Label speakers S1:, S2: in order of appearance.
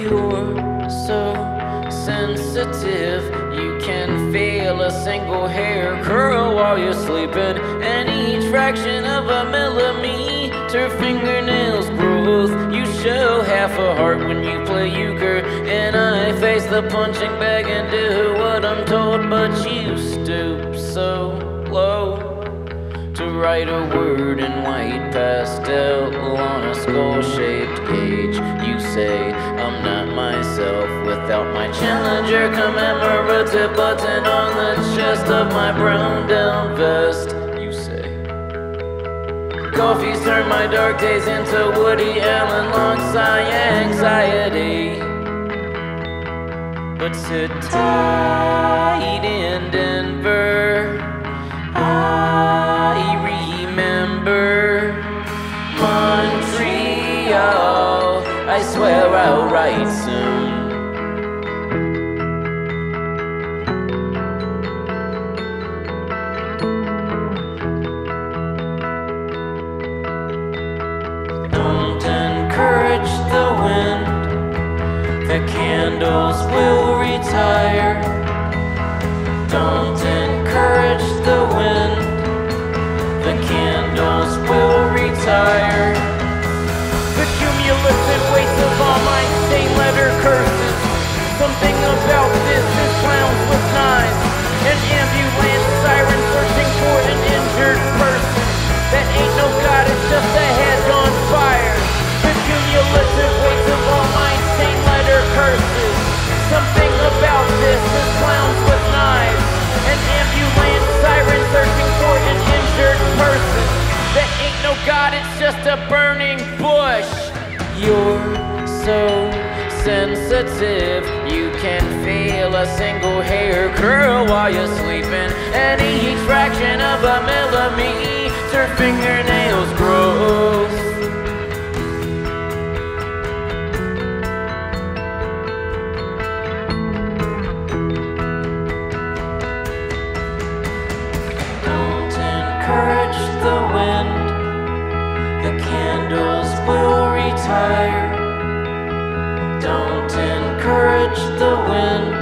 S1: you're so sensitive. You can feel a single hair curl while you're sleeping, and each fraction of a millimeter fingernails growth. You show half a heart when you play euchre, and I face the punching bag and do what I'm told, but you stoop so low to write a word in white pastel on a skull shaped cage. You say, I'm not without my challenger commemorative button on the chest of my brown down vest. You say, Coffee's turned my dark days into Woody Allen long sigh anxiety. But sit tight in Denver. I remember Montreal. I swear I'll write a burning bush. You're so sensitive, you can feel a single hair curl while you're sleeping, Any fraction of a millimeter fingernails will retire. Don't encourage the wind.